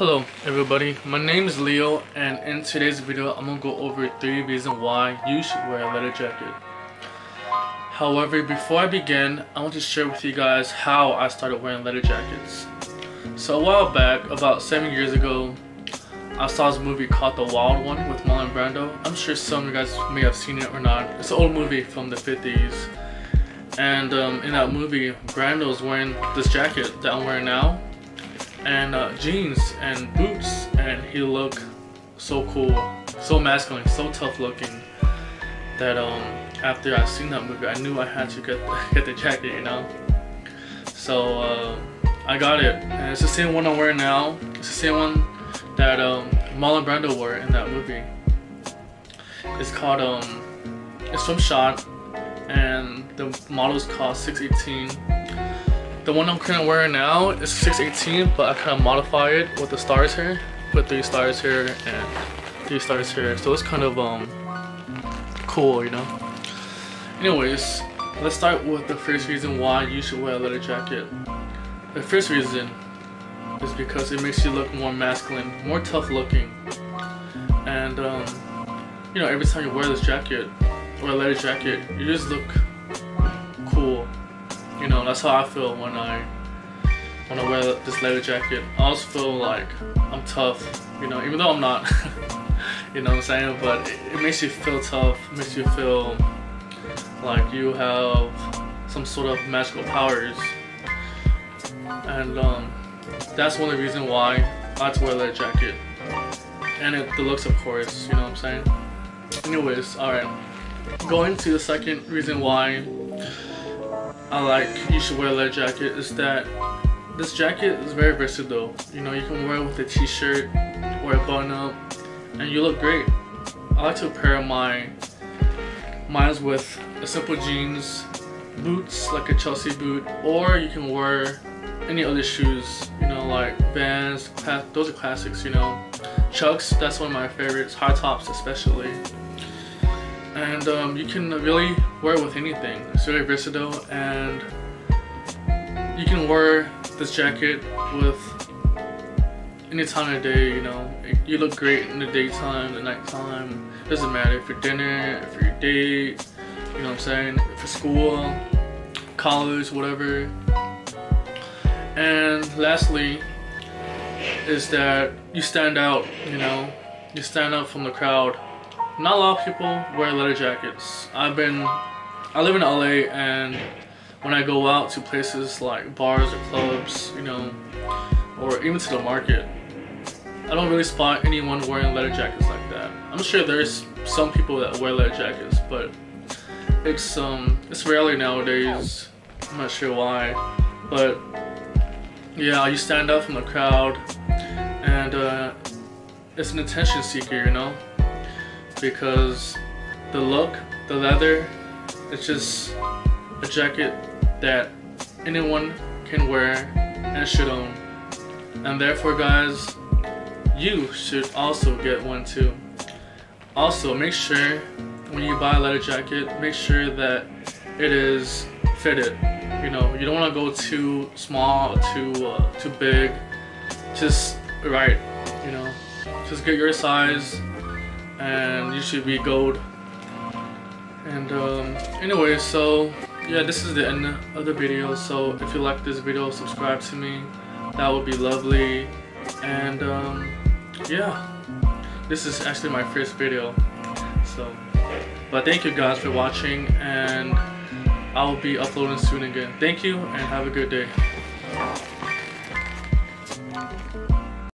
Hello everybody, my name is Leo and in today's video I'm gonna go over 3 reasons why you should wear a leather jacket. However, before I begin, I want to share with you guys how I started wearing leather jackets. So a while back, about 7 years ago, I saw this movie called The Wild One with Marlon Brando. I'm sure some of you guys may have seen it or not. It's an old movie from the 50s. And um, in that movie, Brando's wearing this jacket that I'm wearing now and uh, jeans and boots and he looked so cool so masculine so tough looking that um after I seen that movie I knew I had to get get the jacket you know? So uh, I got it. And it's the same one I'm wearing now. It's the same one that um, Marlon Brando wore in that movie. It's called um it's from Schott and the model is called 618 the one I'm currently wearing now is 618, but I kind of modify it with the stars here. Put three stars here and three stars here. So it's kind of um cool, you know. Anyways, let's start with the first reason why you should wear a leather jacket. The first reason is because it makes you look more masculine, more tough looking. And um, you know, every time you wear this jacket or a leather jacket, you just look that's how I feel when I when I wear this leather jacket. I also feel like I'm tough, you know, even though I'm not, you know what I'm saying? But it, it makes you feel tough, it makes you feel like you have some sort of magical powers. And um, that's one of the reasons why I like to wear a leather jacket. And it, the looks, of course, you know what I'm saying? Anyways, alright. Going to the second reason why I like you should wear a leather jacket is that this jacket is very versatile. You know, you can wear it with a t-shirt or a button up and you look great. I like to pair my mines with a simple jeans, boots like a Chelsea boot, or you can wear any other shoes, you know, like Vans, those are classics, you know. Chucks, that's one of my favorites, high tops especially and um, you can really wear it with anything. It's very versatile and you can wear this jacket with any time of day, you know. You look great in the daytime, the nighttime. Doesn't matter for dinner, for your date, you know what I'm saying, for school, college, whatever. And lastly, is that you stand out, you know. You stand out from the crowd not a lot of people wear leather jackets. I've been, I live in LA and when I go out to places like bars or clubs, you know, or even to the market, I don't really spot anyone wearing leather jackets like that. I'm sure there's some people that wear leather jackets, but it's um it's rarely nowadays. I'm not sure why, but yeah, you stand out from the crowd, and uh, it's an attention seeker, you know because the look, the leather, it's just a jacket that anyone can wear and should own. And therefore guys, you should also get one too. Also, make sure when you buy a leather jacket, make sure that it is fitted. You know, you don't want to go too small, too uh, too big. Just right, you know. Just get your size and you should be gold. And um, anyway so yeah this is the end of the video. So if you like this video subscribe to me. That would be lovely. And um, yeah this is actually my first video. So but thank you guys for watching and I'll be uploading soon again. Thank you and have a good day